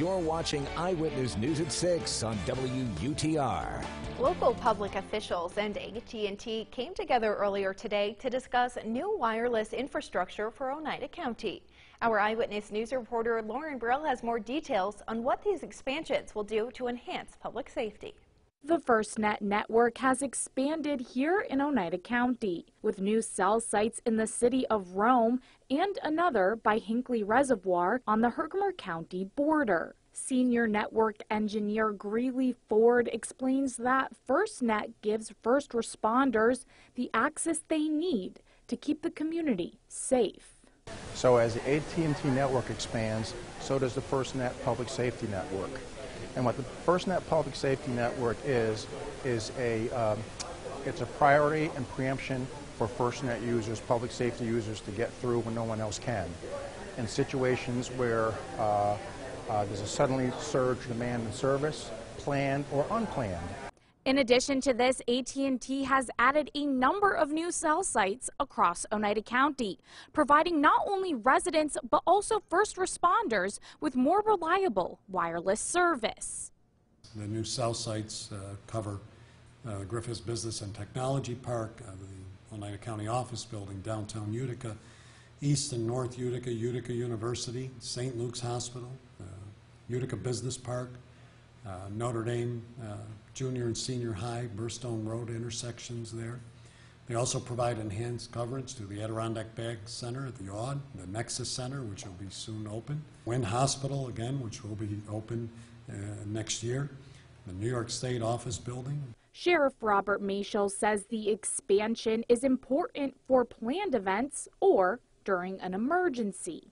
You're watching Eyewitness News at 6 on WUTR. Local public officials and AT&T came together earlier today to discuss new wireless infrastructure for Oneida County. Our Eyewitness News reporter Lauren Brill has more details on what these expansions will do to enhance public safety. The FirstNet network has expanded here in Oneida County, with new cell sites in the city of Rome and another by Hinckley Reservoir on the Herkimer County border. Senior network engineer Greeley Ford explains that FirstNet gives first responders the access they need to keep the community safe. So as the AT&T network expands, so does the FirstNet public safety network. And what the FirstNet Public Safety Network is, is a, um, it's a priority and preemption for FirstNet users, public safety users, to get through when no one else can. In situations where uh, uh, there's a suddenly surge demand in service, planned or unplanned, in addition to this, AT&T has added a number of new cell sites across Oneida County, providing not only residents but also first responders with more reliable wireless service. The new cell sites uh, cover uh, Griffiss Business and Technology Park, uh, the Oneida County Office Building, downtown Utica, East and North Utica, Utica University, St. Luke's Hospital, uh, Utica Business Park, uh, Notre Dame uh, Junior and Senior High, Burrstone Road intersections there. They also provide enhanced coverage to the Adirondack Bank Center at the Aud, the Nexus Center, which will be soon open, Wynn Hospital, again, which will be open uh, next year, the New York State Office Building. Sheriff Robert Maciol says the expansion is important for planned events or during an emergency.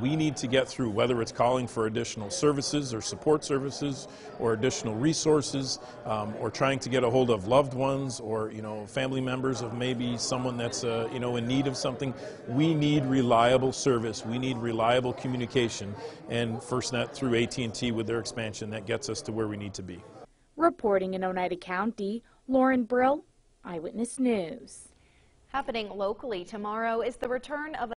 We need to get through whether it's calling for additional services or support services or additional resources um, or trying to get a hold of loved ones or you know family members of maybe someone that's uh, you know in need of something. We need reliable service. We need reliable communication and FirstNet through AT&T with their expansion that gets us to where we need to be. Reporting in Oneida County, Lauren Brill, Eyewitness News. Happening locally tomorrow is the return of